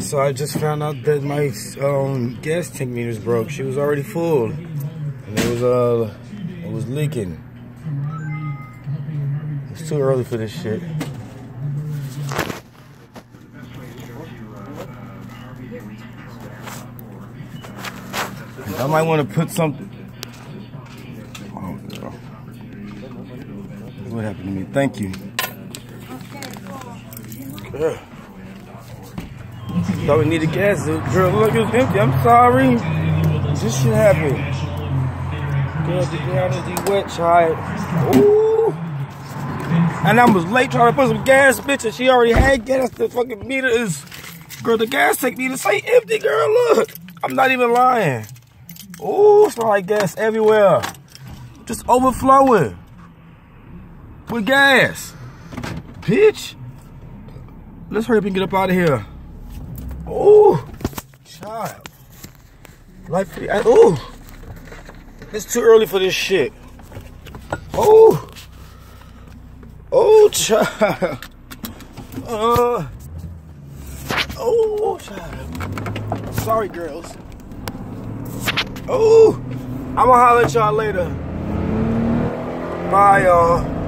So I just found out that my um, gas tank meter's broke. She was already full, and it was uh, it was leaking. It's too early for this shit. I might want to put something. Oh, girl. What happened to me? Thank you. Girl. Thought we needed gas. Girl, look, it was empty. I'm sorry. This shit happened. Girl, the ground is wet, child. Ooh. And I was late trying to put some gas, bitch, and she already had gas. The fucking meter is, girl, the gas tank meter say empty, girl. Look, I'm not even lying. Ooh, smell like gas everywhere. Just overflowing with gas. Bitch. Let's hurry up and get up out of here. Ooh, child. Life, oh, It's too early for this shit. Ooh. Oh, child. Uh. Oh, child. Sorry, girls. Oh, I'm gonna holler at y'all later. Bye, y'all.